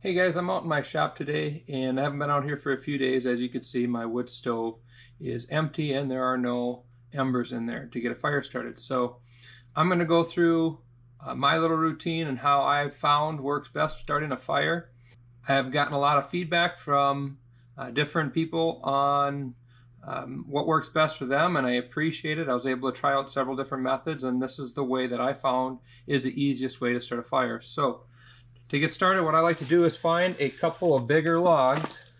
Hey guys, I'm out in my shop today and I haven't been out here for a few days. As you can see, my wood stove is empty and there are no embers in there to get a fire started. So I'm going to go through uh, my little routine and how I've found works best starting a fire. I have gotten a lot of feedback from uh, different people on um, what works best for them and I appreciate it. I was able to try out several different methods and this is the way that I found is the easiest way to start a fire. So to get started, what I like to do is find a couple of bigger logs,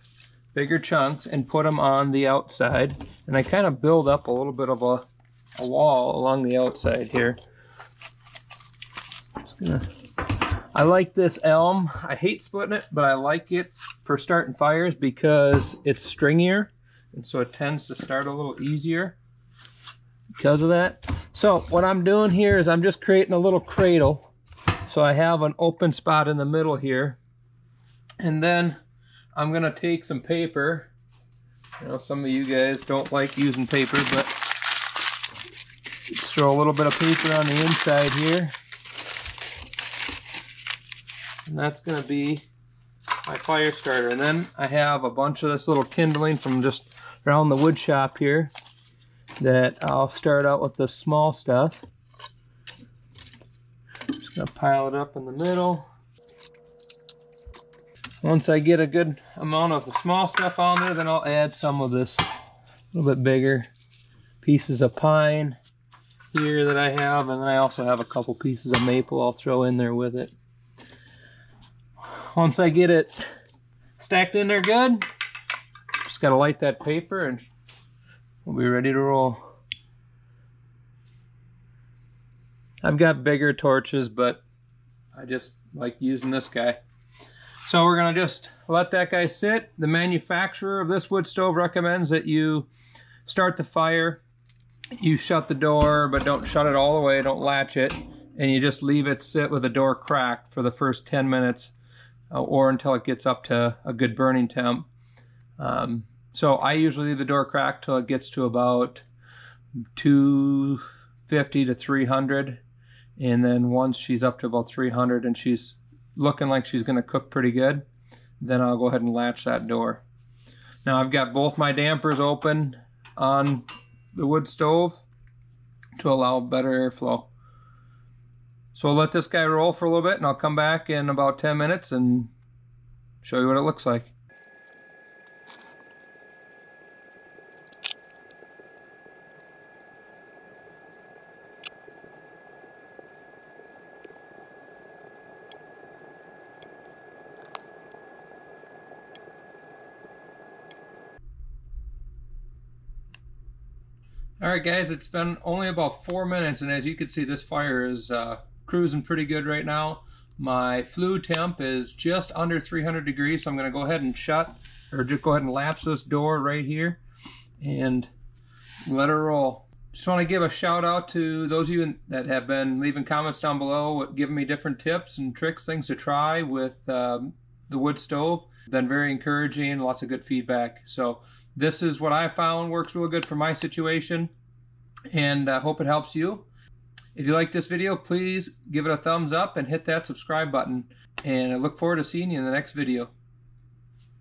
bigger chunks, and put them on the outside. And I kind of build up a little bit of a, a wall along the outside here. Gonna, I like this elm. I hate splitting it, but I like it for starting fires because it's stringier. And so it tends to start a little easier because of that. So what I'm doing here is I'm just creating a little cradle so I have an open spot in the middle here. And then I'm gonna take some paper. You know, some of you guys don't like using paper, but throw a little bit of paper on the inside here. And that's gonna be my fire starter. And then I have a bunch of this little kindling from just around the wood shop here that I'll start out with the small stuff. Gonna pile it up in the middle. Once I get a good amount of the small stuff on there, then I'll add some of this a little bit bigger pieces of pine here that I have, and then I also have a couple pieces of maple I'll throw in there with it. Once I get it stacked in there good, just gotta light that paper and we'll be ready to roll. I've got bigger torches, but I just like using this guy. So we're gonna just let that guy sit. The manufacturer of this wood stove recommends that you start the fire, you shut the door, but don't shut it all the way, don't latch it, and you just leave it sit with the door cracked for the first 10 minutes uh, or until it gets up to a good burning temp. Um, so I usually leave the door cracked till it gets to about 250 to 300 and then once she's up to about 300 and she's looking like she's going to cook pretty good, then I'll go ahead and latch that door. Now I've got both my dampers open on the wood stove to allow better airflow. So I'll let this guy roll for a little bit and I'll come back in about 10 minutes and show you what it looks like. All right, guys, it's been only about four minutes, and as you can see, this fire is uh, cruising pretty good right now. My flue temp is just under 300 degrees, so I'm going to go ahead and shut, or just go ahead and latch this door right here, and let her roll. Just want to give a shout out to those of you that have been leaving comments down below, giving me different tips and tricks, things to try with um, the wood stove. Been very encouraging, lots of good feedback. So this is what I found works real good for my situation and I uh, hope it helps you. If you like this video, please give it a thumbs up and hit that subscribe button. And I look forward to seeing you in the next video.